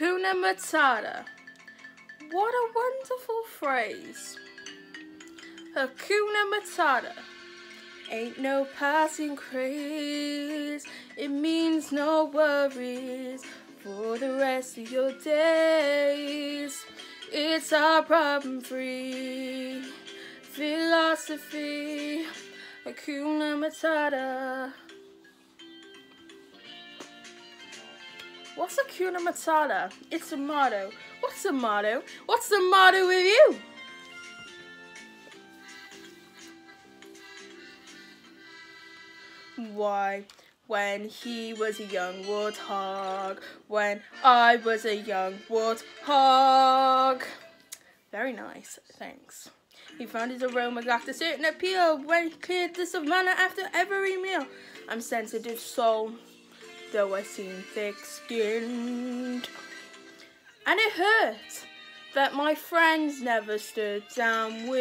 Hakuna Matata. What a wonderful phrase. Hakuna Matata. Ain't no passing craze. It means no worries for the rest of your days. It's our problem free philosophy. Hakuna Matata. What's Hakuna Matata? It's a motto. What's a motto? What's the motto with you? Why? When he was a young warthog. When I was a young warthog. Very nice, thanks. He found his aroma got a certain appeal when he cleared the savannah after every meal. I'm sensitive soul, though I seem thick-skinned. And it hurts that my friends never stood downwind.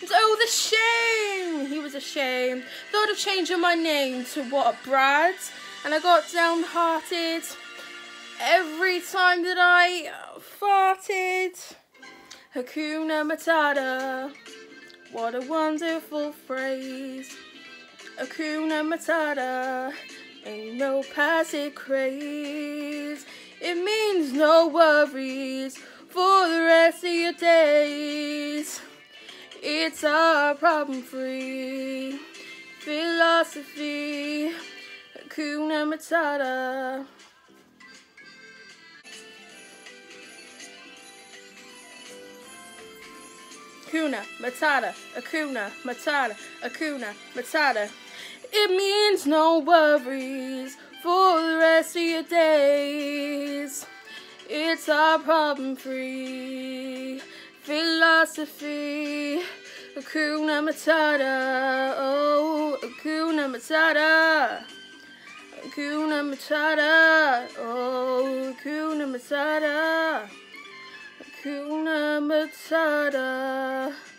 And oh, the shame! He was ashamed. Thought of changing my name to what, Brad? And I got downhearted every time that I farted. Hakuna Matata, what a wonderful phrase. Hakuna Matata, ain't no passing craze. It means no worries for the rest of your days. It's our problem free philosophy. Hakuna Matata. Akuna Matata, Akuna Matata, Akuna Matata. It means no worries for the rest of your days. It's our problem free philosophy. Akuna Matata, oh, Akuna Matata. Akuna Matata, oh, Akuna Matata. Hakuna Matata.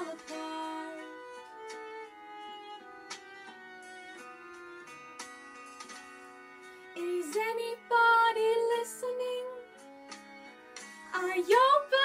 fall apart. Is anybody listening? I open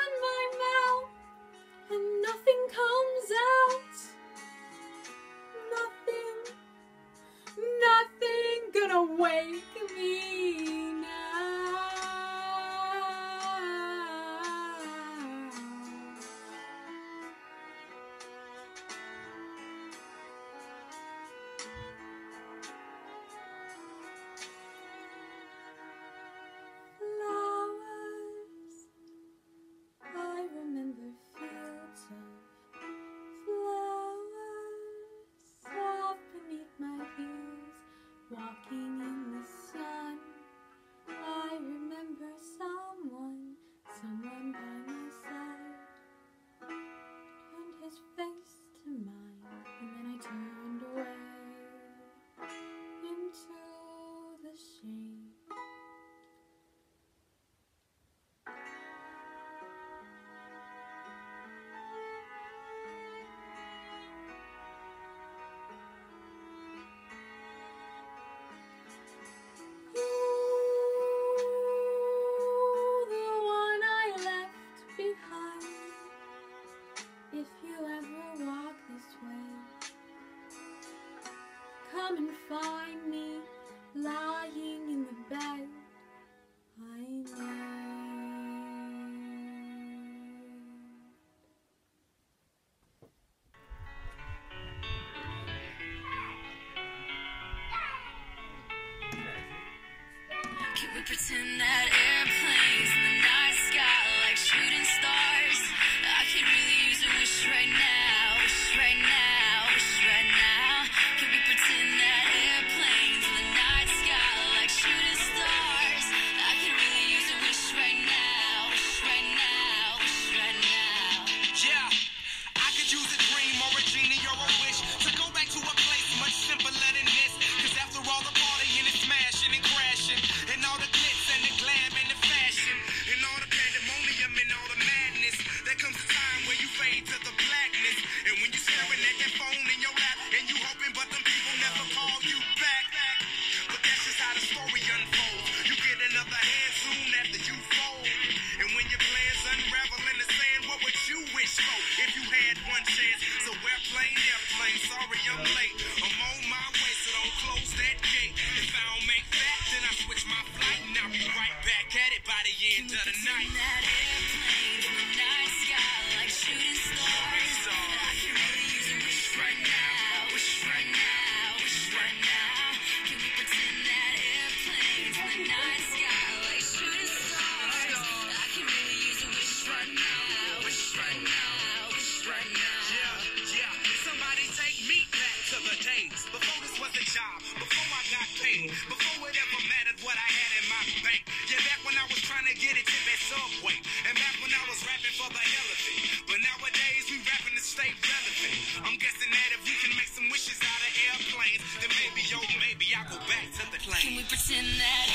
pretend that job, before I got paid, before it ever mattered what I had in my bank. Yeah, back when I was trying to get it to that subway, and back when I was rapping for the hell of it. But nowadays, we rapping to stay relevant. I'm guessing that if we can make some wishes out of airplanes, then maybe, yo, maybe I'll go back to the plane. Can we pretend that?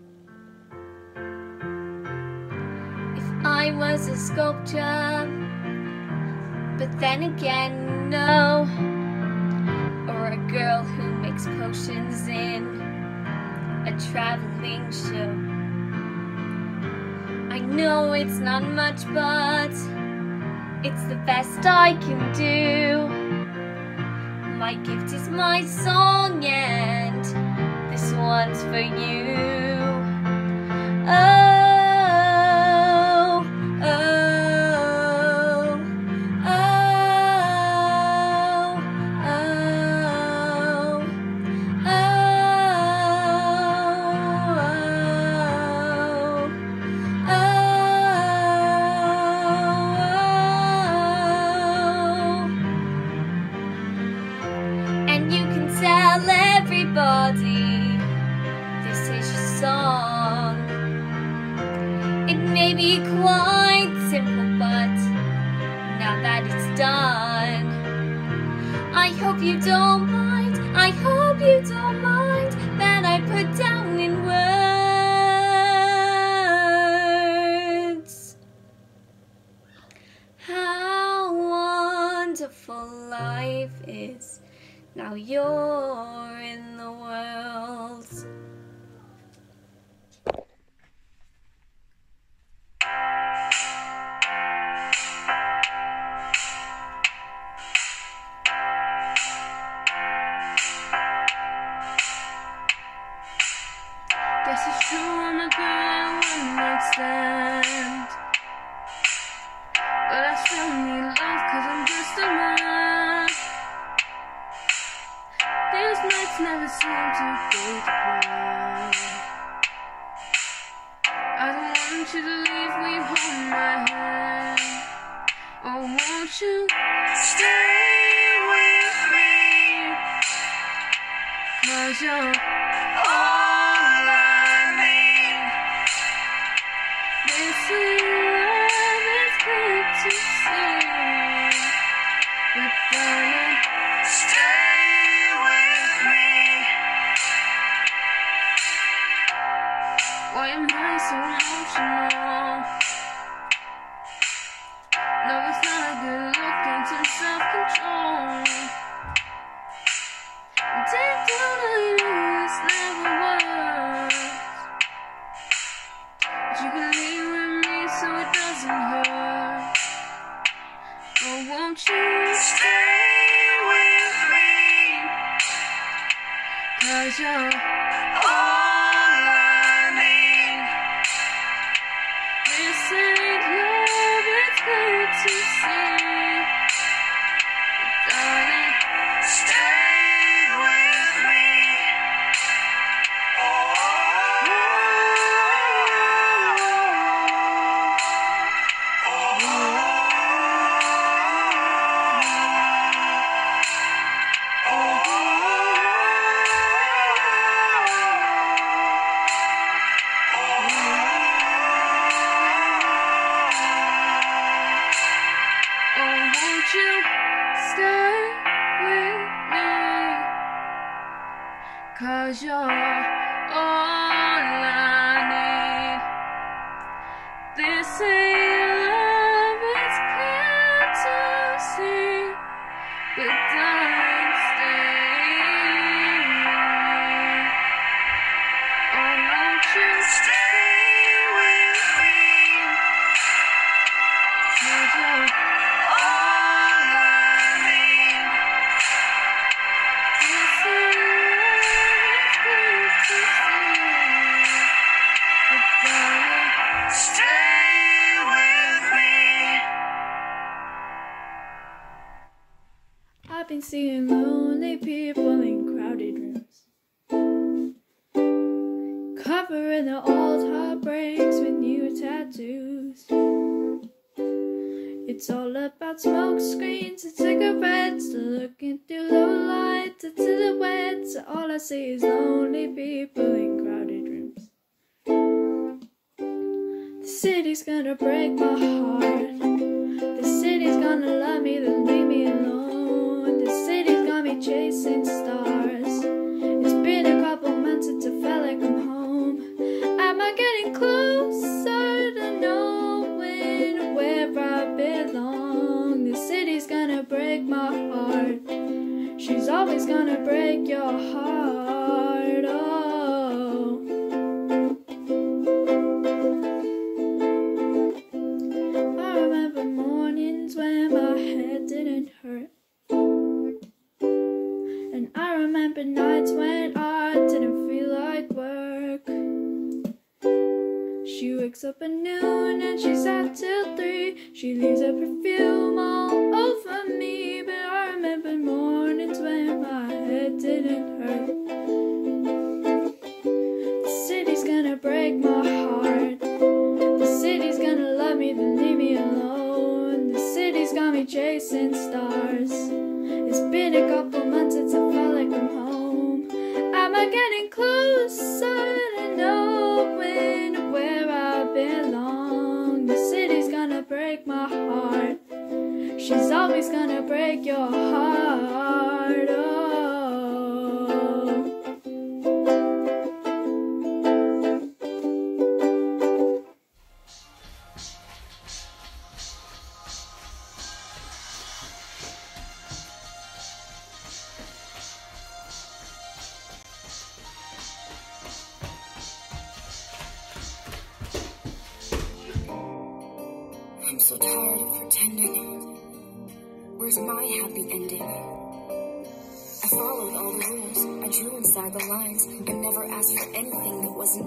I was a sculpture, but then again, no. Or a girl who makes potions in a traveling show. I know it's not much, but it's the best I can do. My gift is my song, and this one's for you. No, it's not a good look into self-control. Deep down I know it's never works. But you can leave with me so it doesn't hurt. But won't you stay with me? Cause you're Cause you're all I need. They say lights and silhouettes. All I see is lonely people in crowded rooms. The city's gonna break my heart. The city's gonna love me, then leave me alone. The city's got me chasing stars. It's been a couple months since I felt like I'm home. Am I getting closer to knowing where I belong? The city's gonna break my heart. She's always gonna break your heart. Oh. I remember mornings when my head didn't hurt. And I remember nights when wakes up at noon and she's out till three. She leaves her perfume all over me. But I remember mornings when my head didn't hurt. The city's gonna break my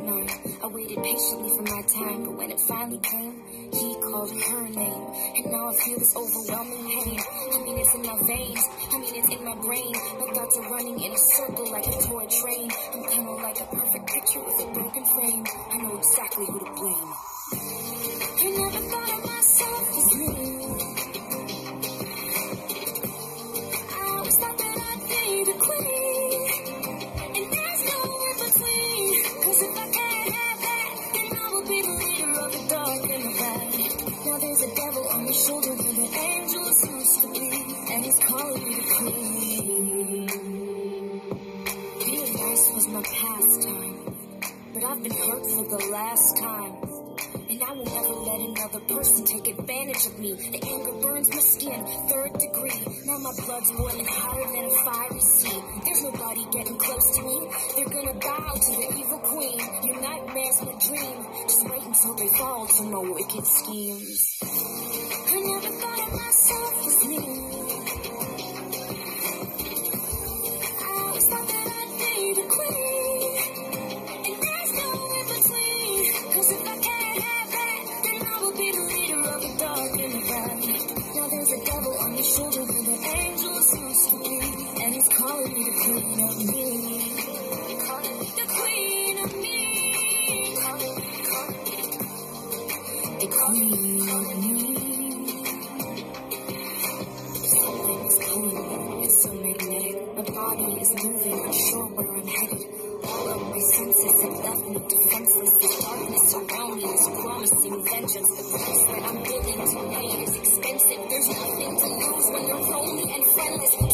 mine. I waited patiently for my time, but when it finally came, he called her name. And now I feel this overwhelming pain. I mean, it's in my veins. I mean, it's in my brain. My thoughts are running in a circle like a toy train. I'm kind of like a perfect picture with a broken frame. I know exactly who to blame. I never thought shoulder where the angels supposed to be. And he's calling me the queen. Being nice was my pastime. But I've been hurt for the last time. And I will never let another person take advantage of me. The anger burns my skin, third degree. Now my blood's boiling hotter than a fiery sea. There's nobody getting close to me. They're gonna bow to the evil queen. Your nightmare's my dream. Just wait until they fall to my wicked schemes. And friendless. So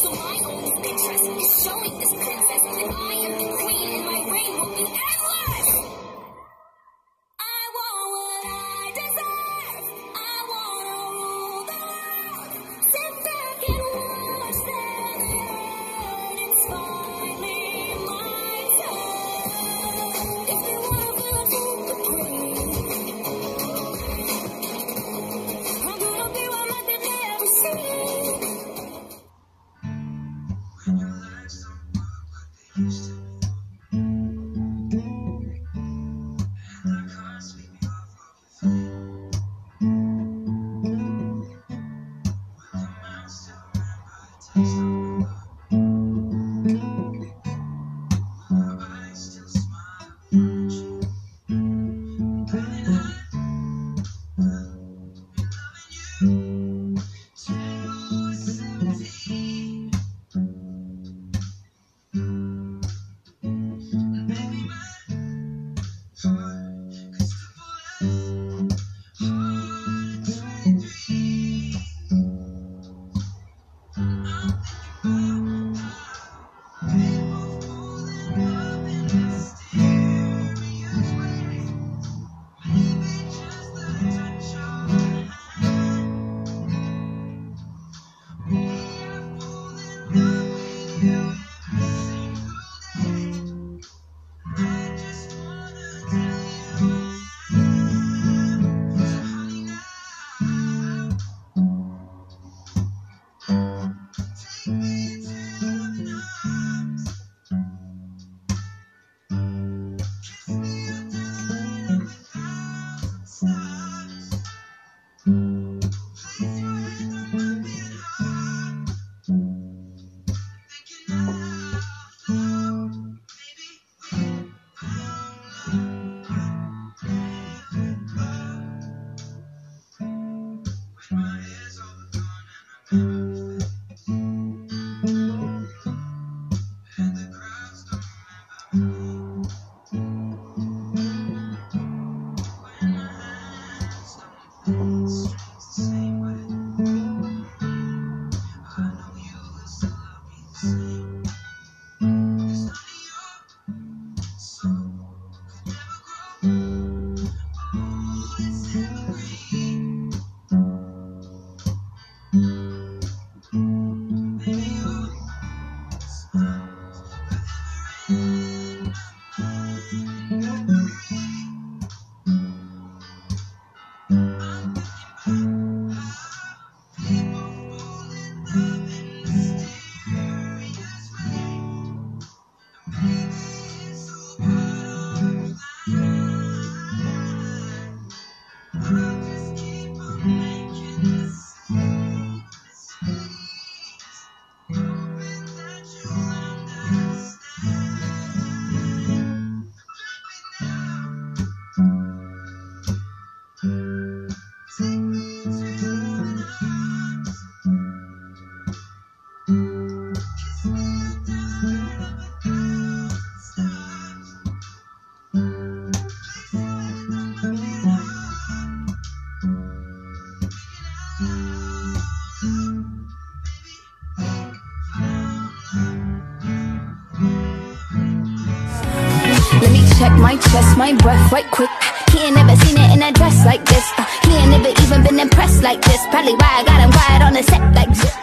my chest, my breath right quick. He ain't never seen it in a dress like this. Uh, he ain't never even been impressed like this. Probably why I got him quiet on the set like this.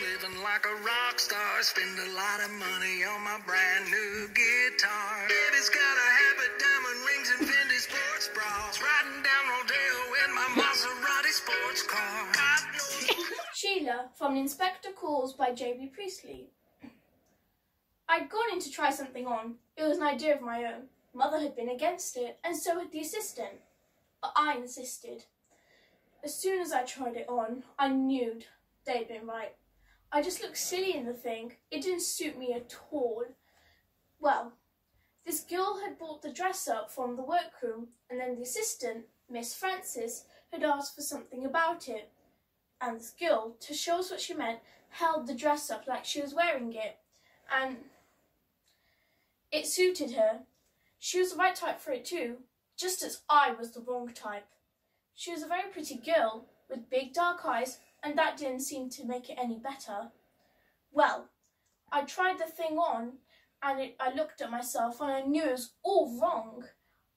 living like a rock star. Spend a lot of money on my brand new guitar. Baby's got a habit, diamond rings, and Fendi sports bras. Riding down Rodeo in my Maserati sports car. Sheila from Inspector Calls by J.B. Priestley. I'd gone in to try something on. It was an idea of my own. Mother had been against it, and so had the assistant. But I insisted. As soon as I tried it on, I knew they'd been right. I just looked silly in the thing. It didn't suit me at all. Well, this girl had bought the dress up from the workroom, and then the assistant, Miss Frances, had asked for something about it and this girl, to show us what she meant, held the dress up like she was wearing it, and it suited her. She was the right type for it too, just as I was the wrong type. She was a very pretty girl with big dark eyes, and that didn't seem to make it any better. Well, I tried the thing on, and it, I looked at myself, and I knew it was all wrong.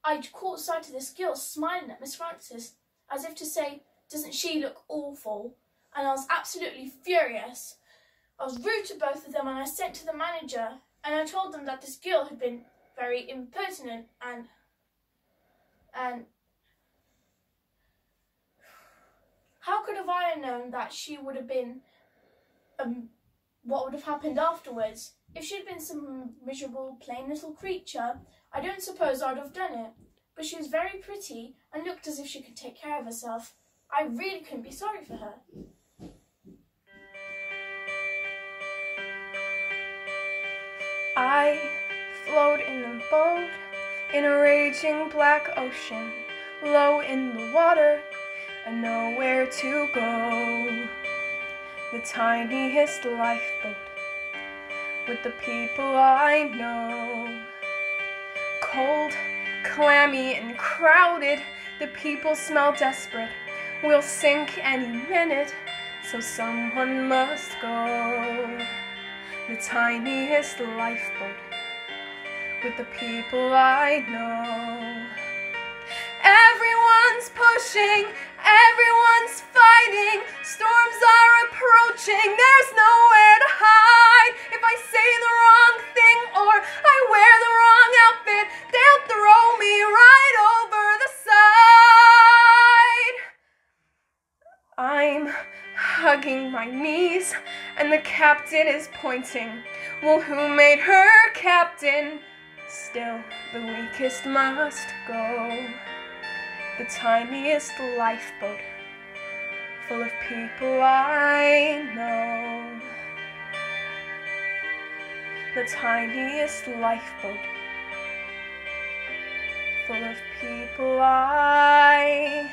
I caught sight of this girl smiling at Miss Frances, as if to say, doesn't she look awful? And I was absolutely furious. I was rude to both of them and I sent to the manager and I told them that this girl had been very impertinent and and how could have I known that she would have been um what would have happened afterwards? If she'd been some miserable plain little creature, I don't suppose I'd have done it. But she was very pretty and looked as if she could take care of herself. I really couldn't be sorry for her. I float in a boat in a raging black ocean, low in the water, and nowhere to go. The tiniest lifeboat with the people I know. Cold, clammy, and crowded, the people smell desperate. We'll sink any minute, so someone must go the tiniest lifeboat with the people I know. Everyone's pushing, everyone's fighting, storms are approaching, there's nowhere to hide. If I say the wrong thing or I wear the wrong outfit, they'll throw me right over the side. I'm hugging my knees, and the captain is pointing. Well, who made her captain? Still, the weakest must go. The tiniest lifeboat full of people I know. The tiniest lifeboat full of people I